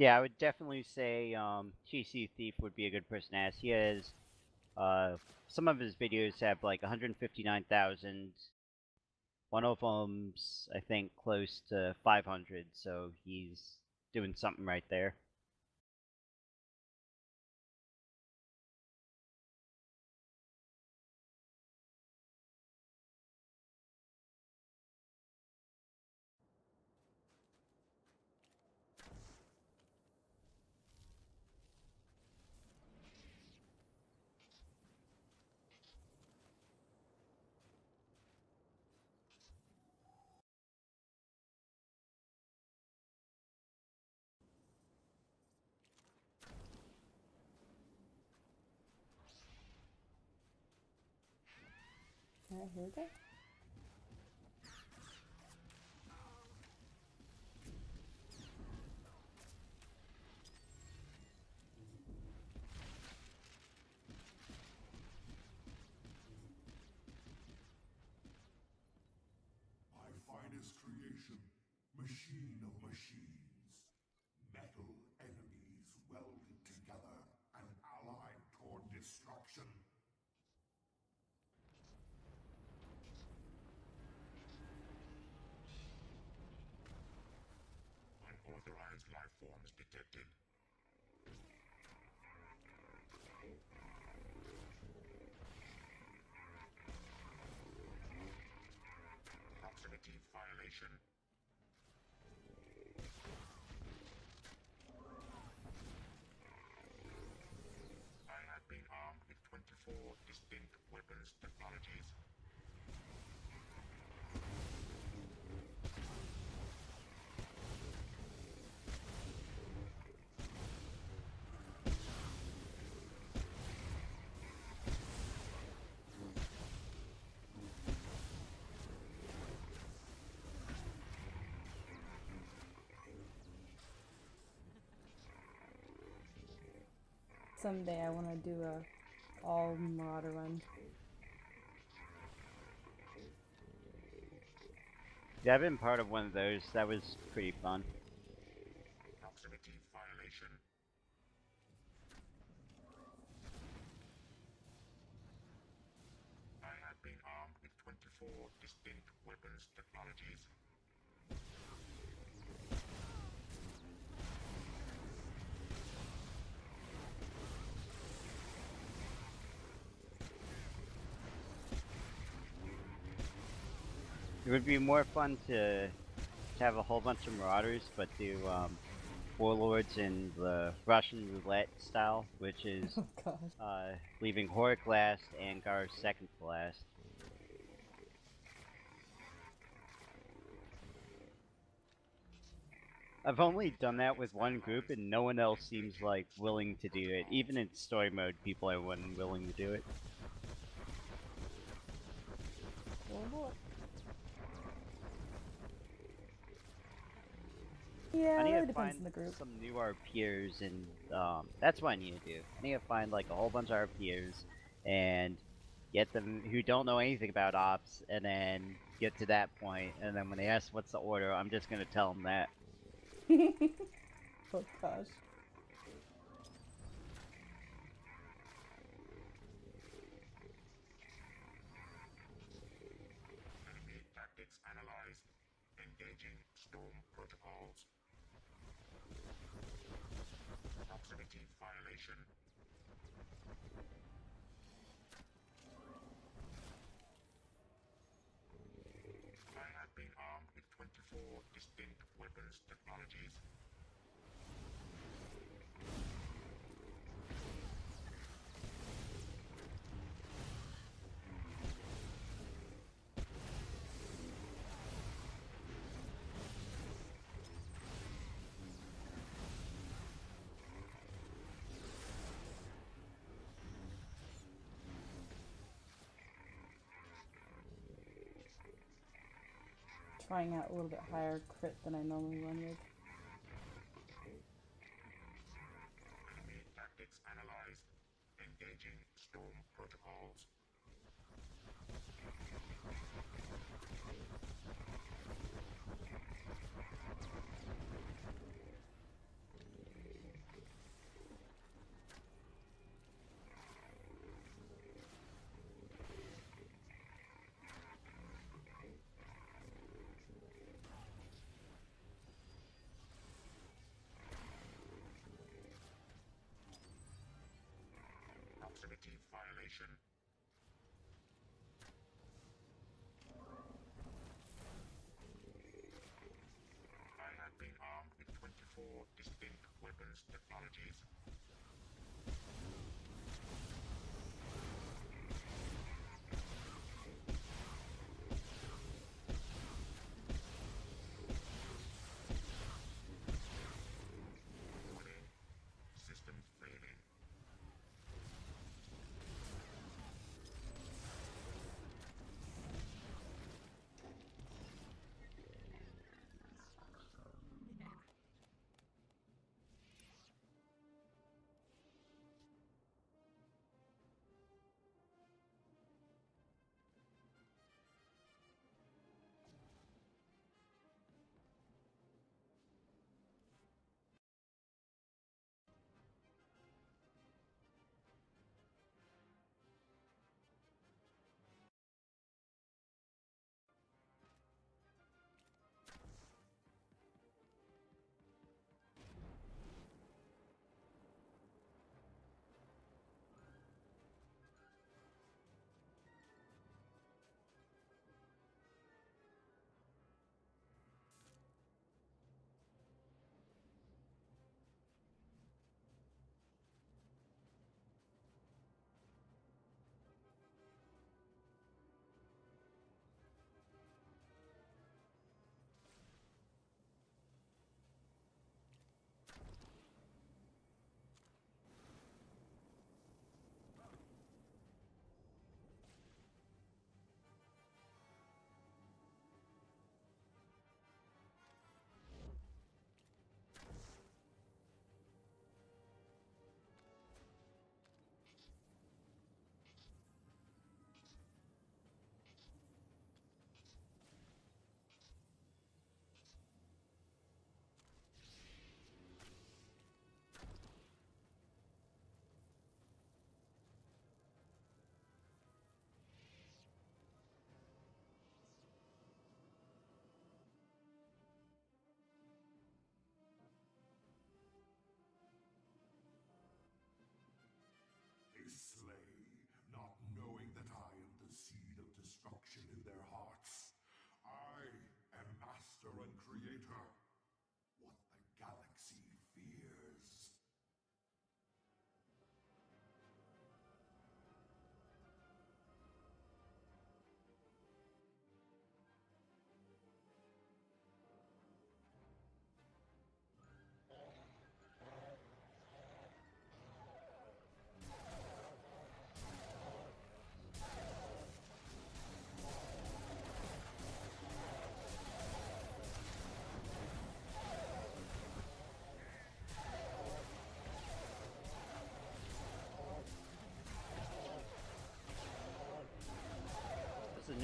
Yeah, I would definitely say um, GC Thief would be a good person to ask. He has uh, some of his videos have like 159,000. One of them's I think close to 500, so he's doing something right there. Alright, here we go. My finest creation, machine of machines. Metal enemies welded together and allied toward destruction. Unauthorized life forms detected. Proximity violation. I have been armed with 24 distinct weapons technologies. Someday I want to do a all Marauder run. Yeah, I've been part of one of those. That was pretty fun. Proximity violation. I have been armed with 24 distinct weapons technologies. It would be more fun to, to have a whole bunch of Marauders, but do um, Warlords in the Russian roulette style, which is Oh uh, leaving Horik last and Gar second to last. I've only done that with one group, and no one else seems like willing to do it. Even in story mode, people are unwilling to do it. Yeah, I need to depends find the group. some new RPers, and um, that's what I need to do. I need to find like a whole bunch of RPers and get them who don't know anything about ops, and then get to that point, and then when they ask what's the order, I'm just gonna tell them that. oh gosh. Enemy tactics analyzed. Engaging storm protocols. Proximity violation. I have been armed with 24 distinct weapons technologies. Trying out a little bit higher crit than I normally run with. Station.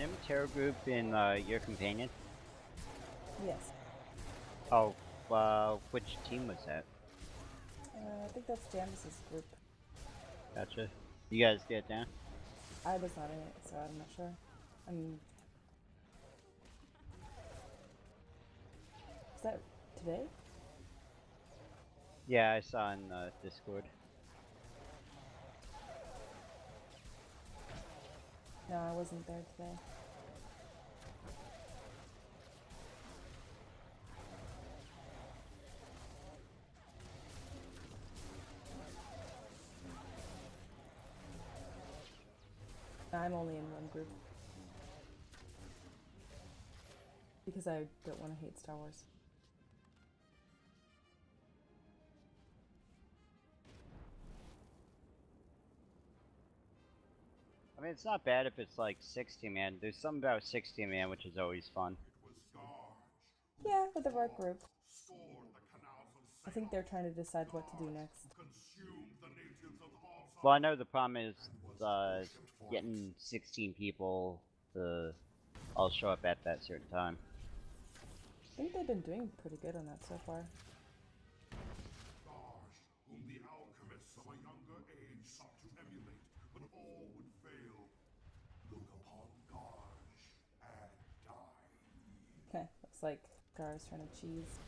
Was the Nim Terror group in uh, your companion? Yes. Oh, uh, which team was that? Uh, I think that's Jamis's group. Gotcha. You guys get down? I was not in it, so I'm not sure. I mean, is that today? Yeah, I saw in uh, Discord. No, I wasn't there today. I'm only in one group. Because I don't want to hate Star Wars. I mean, it's not bad if it's like 60 man. There's something about 60 man which is always fun. It was Scourge. Yeah, with the right group. Scored the canals of I think they're trying to decide what to do next. consumed the natives of Halsar. Well, I know the problem is uh, getting 16 people to all show up at that certain time. I think they've been doing pretty good on that so far. Scourge, whom the alchemists of a younger age sought to emulate, but all would fail. Look upon Gharj and die. Okay, looks like Gar's trying to cheese.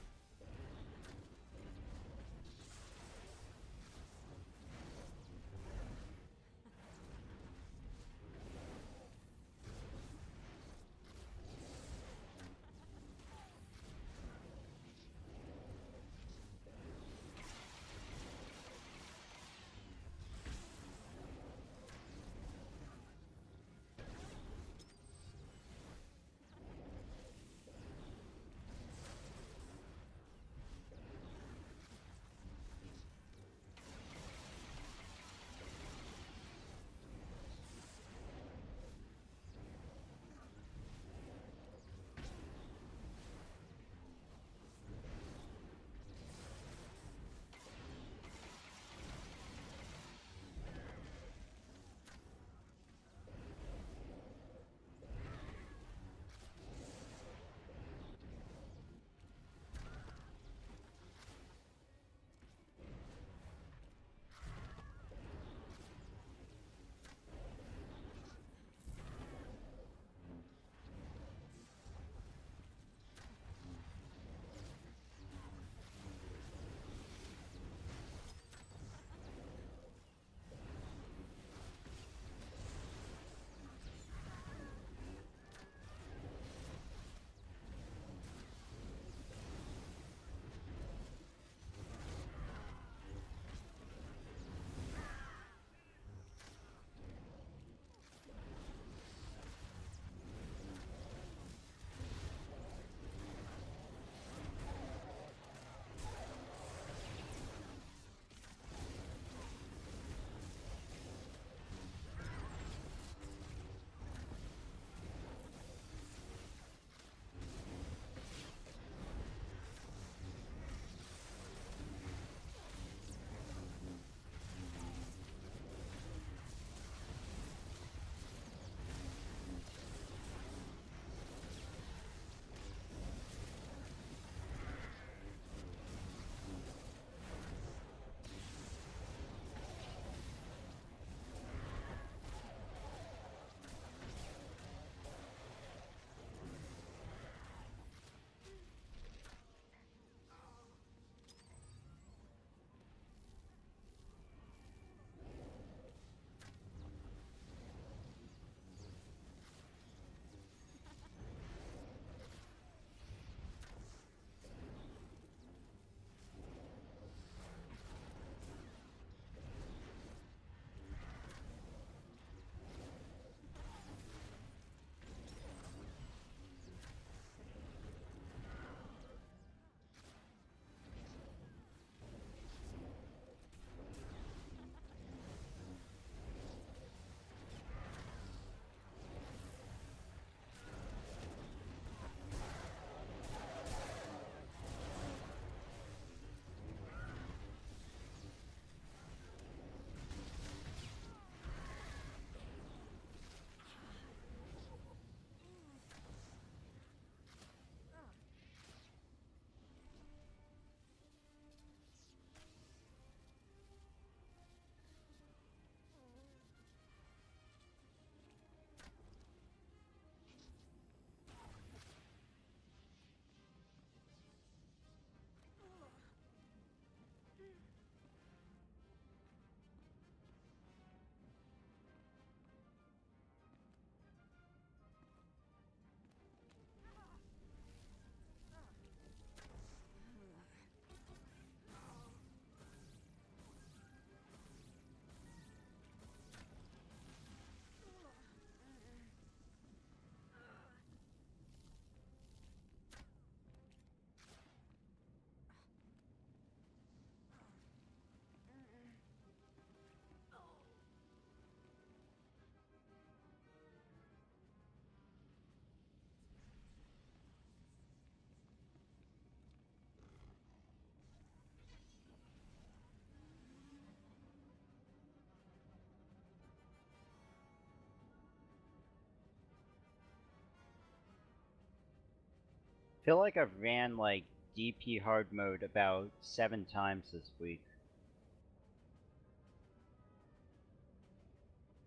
Feel like I've ran like DP hard mode about seven times this week.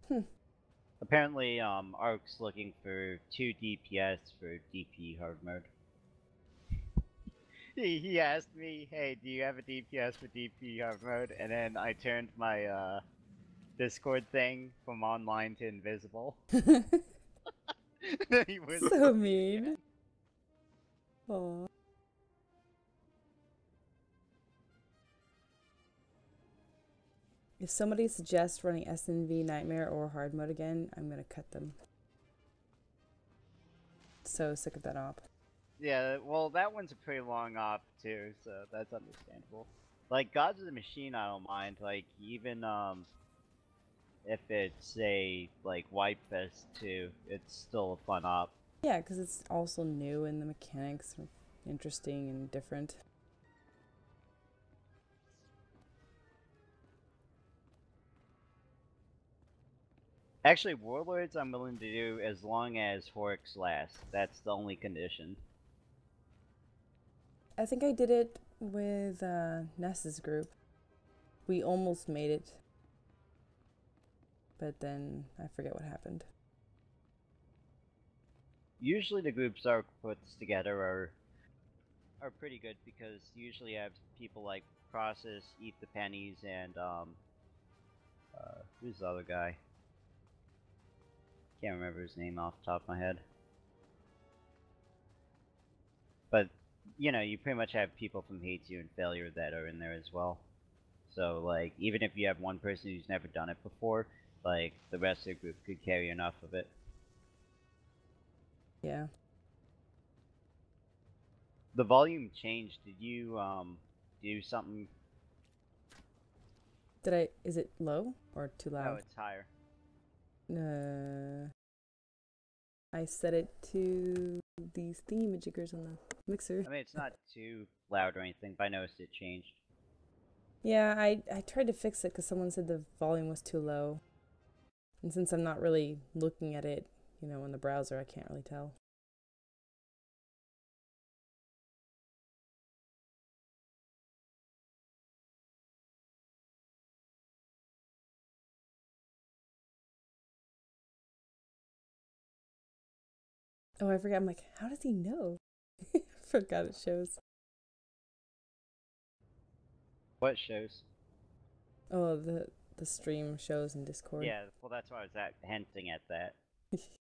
Hmm. Apparently, um, Ark's looking for two DPS for DP hard mode. he, he asked me, "Hey, do you have a DPS for DP hard mode?" And then I turned my uh, Discord thing from online to invisible. he was so mean. If somebody suggests running SNV Nightmare or hard mode again, I'm gonna cut them. So sick of that op. Yeah, well, that one's a pretty long op too, so that's understandable. Like Gods of the Machine, I don't mind. Like even um, if it's a like Wipe Fest too, it's still a fun op. Yeah, because it's also new and the mechanics are interesting and different. Actually, Warlords I'm willing to do as long as Horix lasts. That's the only condition. I think I did it with uh, Ness's group. We almost made it, but then I forget what happened. Usually the groups Ark puts together are are pretty good because usually I have people like Process, Eat the Pennies, and um, uh, who's the other guy? Can't remember his name off the top of my head. But you know, you pretty much have people from Hates You and Failure that are in there as well. So like, even if you have one person who's never done it before, like the rest of the group could carry enough of it. Yeah. The volume changed. Did you um do something? Did I? Is it low or too loud? it's higher. Uh, I set it to these thingy-majiggers on the mixer. I mean, it's not too loud or anything, but I noticed it changed. Yeah, I I tried to fix it because someone said the volume was too low, and since I'm not really looking at it, you know, in the browser, I can't really tell. Oh, I forgot. I'm like, how does he know? forgot it shows. What shows? Oh, the the stream shows in Discord. Yeah, well, that's why I was at, hinting at that.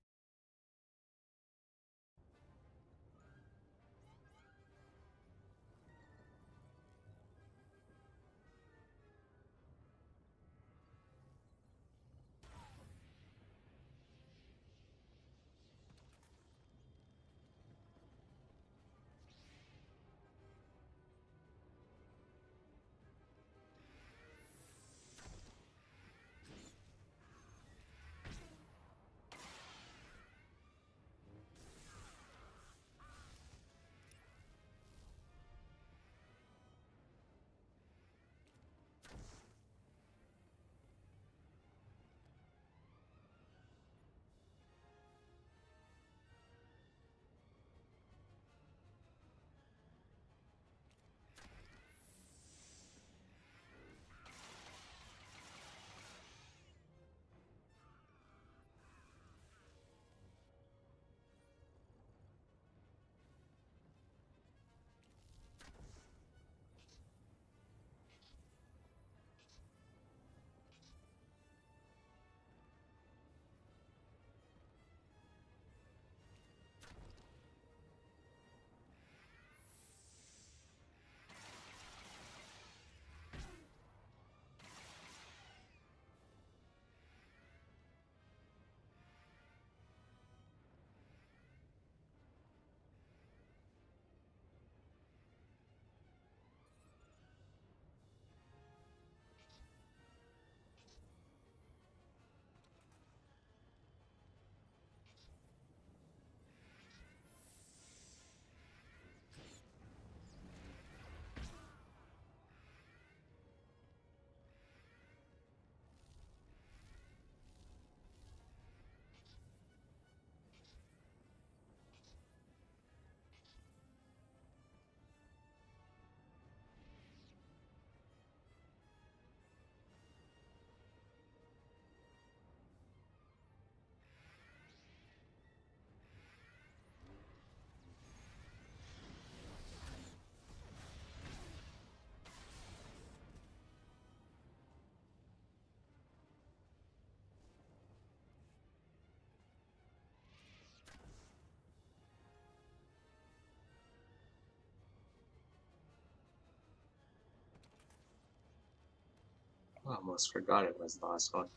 I almost forgot it was the last one.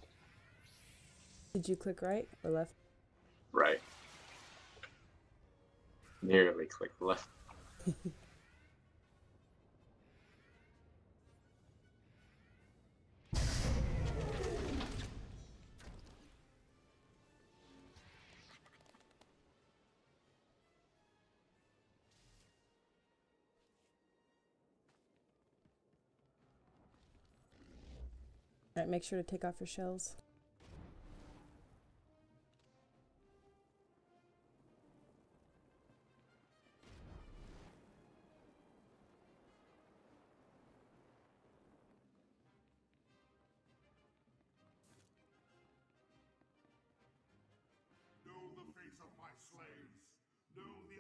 Did you click right or left? Right. Nearly clicked left. Alright, make sure to take off your shells. Know the face of my slaves. Know the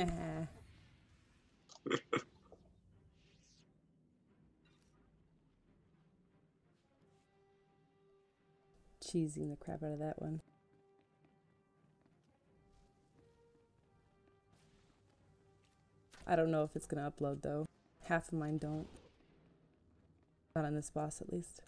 Cheesing the crap out of that one. I don't know if it's gonna upload though. Half of mine don't. Not on this boss at least.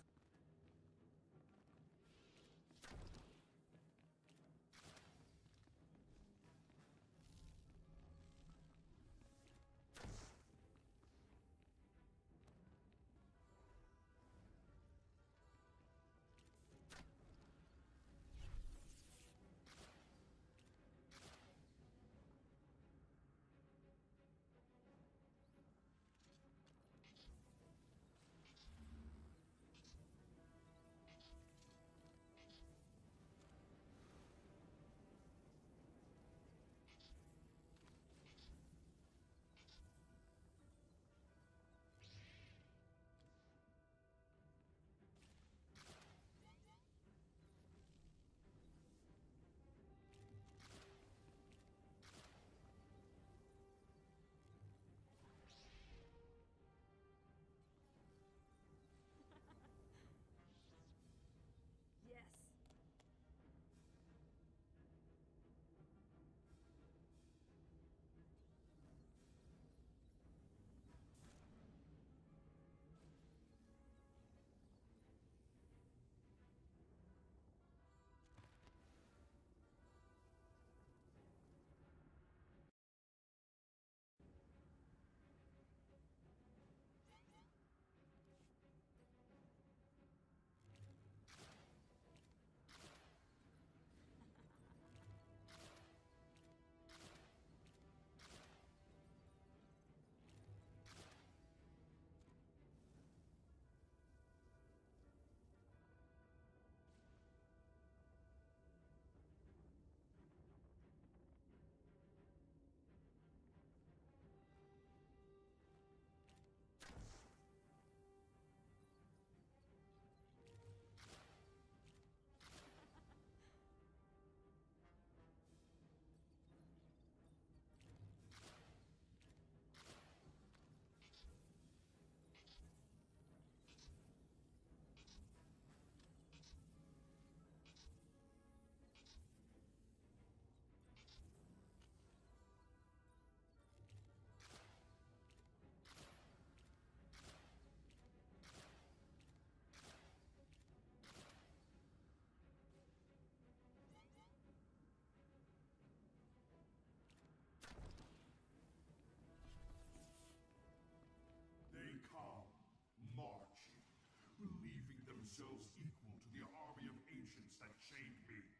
Themselves equal to the army of ancients that chained me.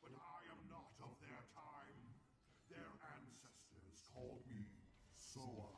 But I am not of their time. Their ancestors called me Soa.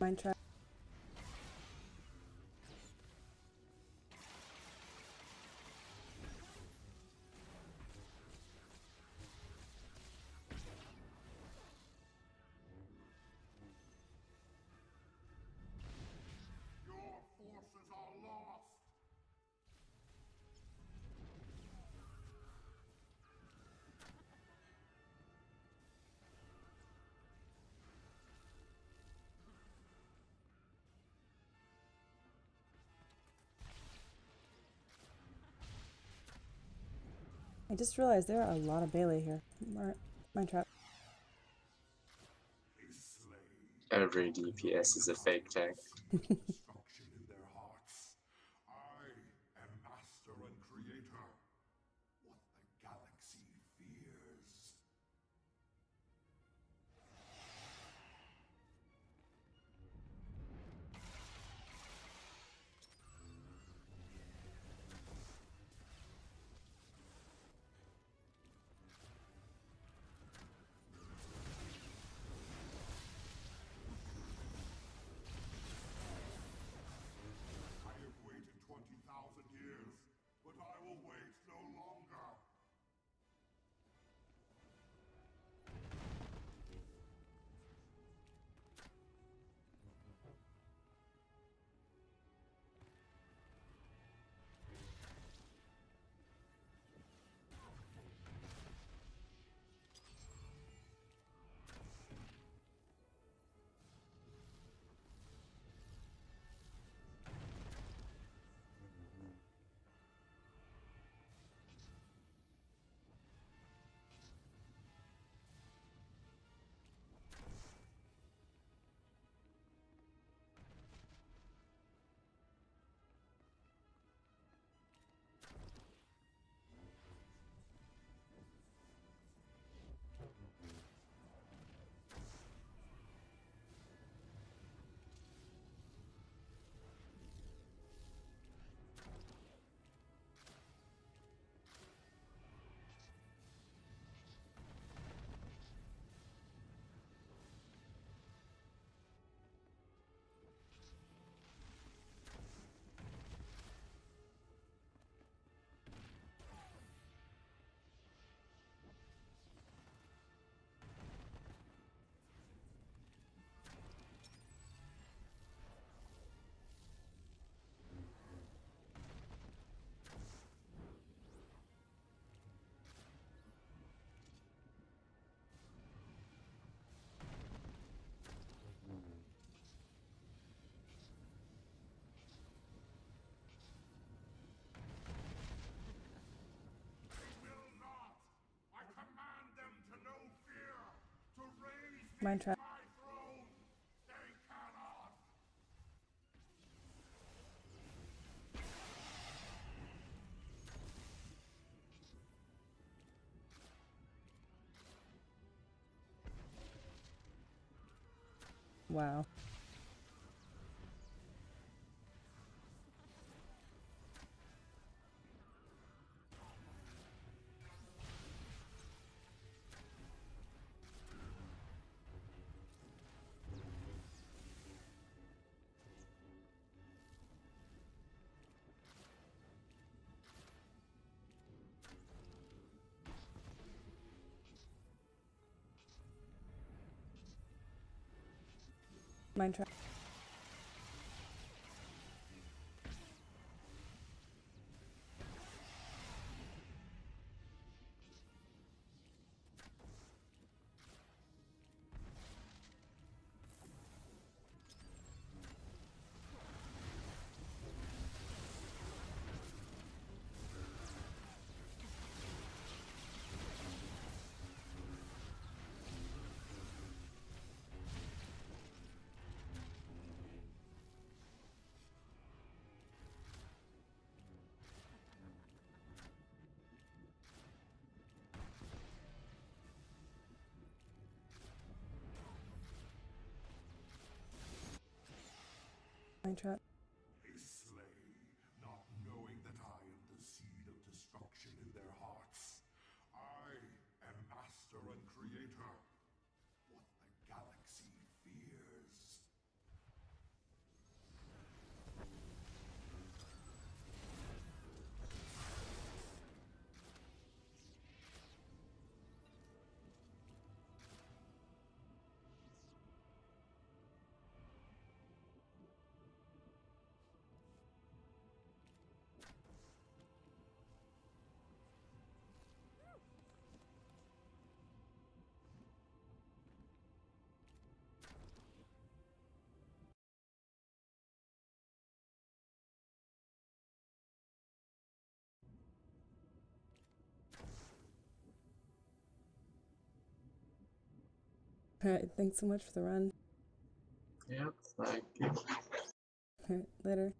Mind trap. I just realized there are a lot of Bailey here. Mind trap. Every DPS is a fake tank. away. Mind trap. Wow. Mine Mind trap. Alright, thanks so much for the run. Yep, thank you. Alright, later.